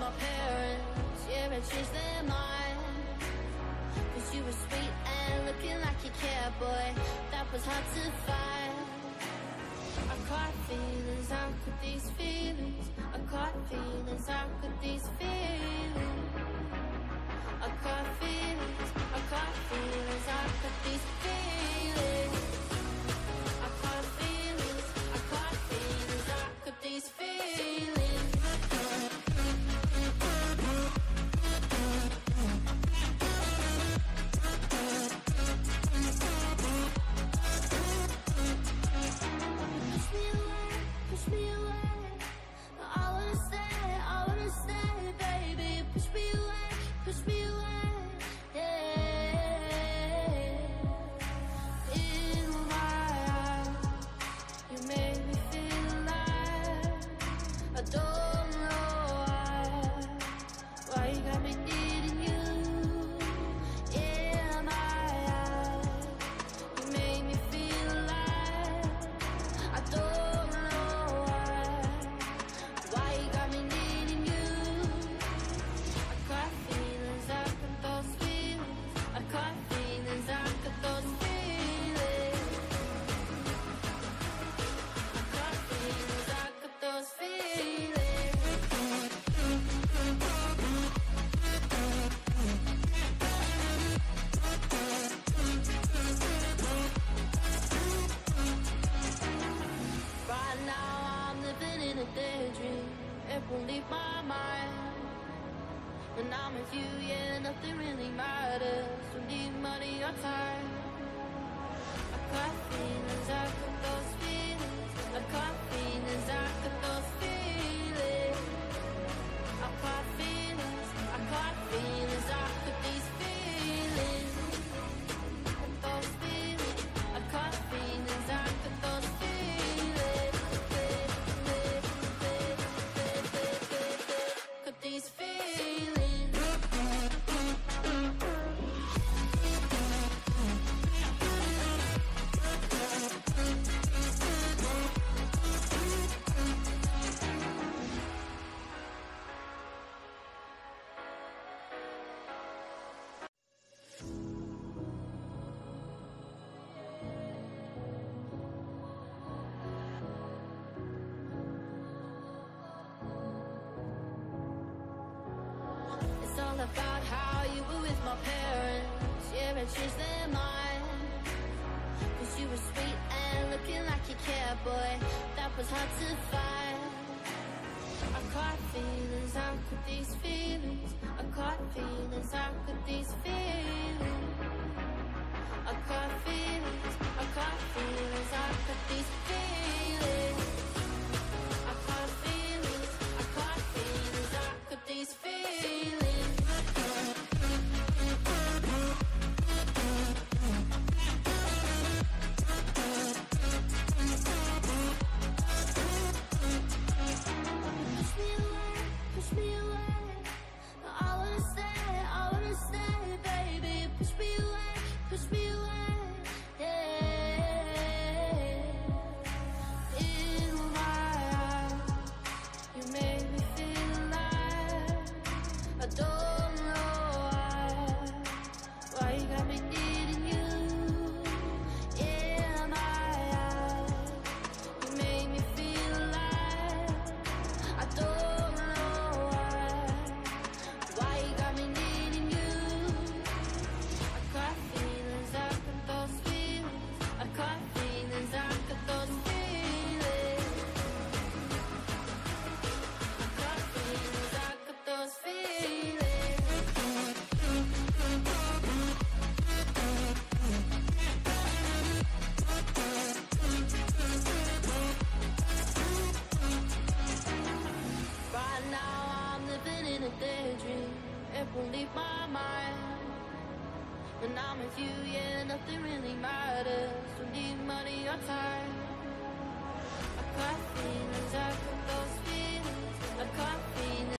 my parents, yeah, I changed their minds. Cause you were sweet and looking like you care, boy, that was hard to find. I caught feelings, I caught these feelings. I in a daydream, it won't leave my mind. When I'm with you, yeah, nothing really matters. Don't need money or time. with my parents, yeah, it changed their mind. Cause you were sweet and looking like you care, boy, that was hard to find. I caught feelings, I caught these feelings, I caught feelings, I caught these feelings. won't leave my mind. When I'm with you, yeah, nothing really matters. Don't need money or time. I got feelings, I got those feelings. I got feelings.